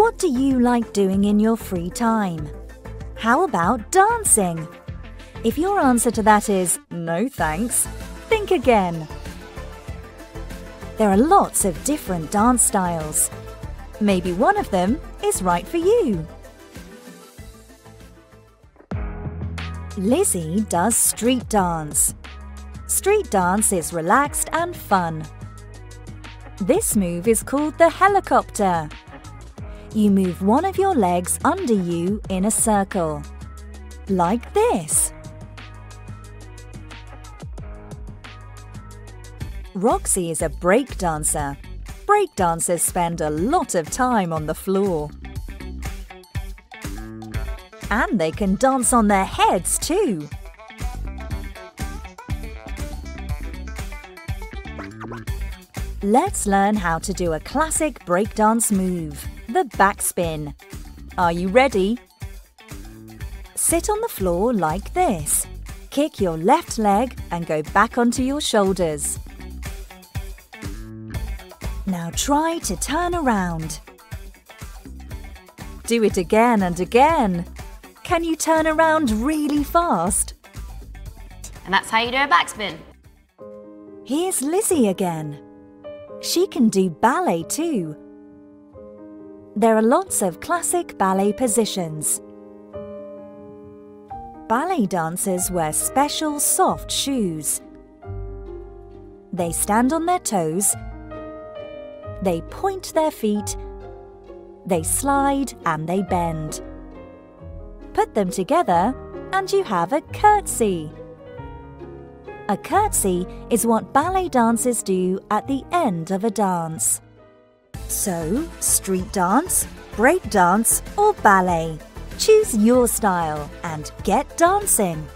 What do you like doing in your free time? How about dancing? If your answer to that is no thanks, think again. There are lots of different dance styles. Maybe one of them is right for you. Lizzie does street dance. Street dance is relaxed and fun. This move is called the helicopter. You move one of your legs under you in a circle. Like this. Roxy is a break dancer. Break dancers spend a lot of time on the floor. And they can dance on their heads too. Let's learn how to do a classic breakdance move, the backspin. Are you ready? Sit on the floor like this. Kick your left leg and go back onto your shoulders. Now try to turn around. Do it again and again. Can you turn around really fast? And that's how you do a backspin. Here's Lizzie again. She can do ballet too. There are lots of classic ballet positions. Ballet dancers wear special soft shoes. They stand on their toes, they point their feet, they slide and they bend. Put them together and you have a curtsy. A curtsy is what ballet dancers do at the end of a dance. So, street dance, break dance or ballet. Choose your style and get dancing.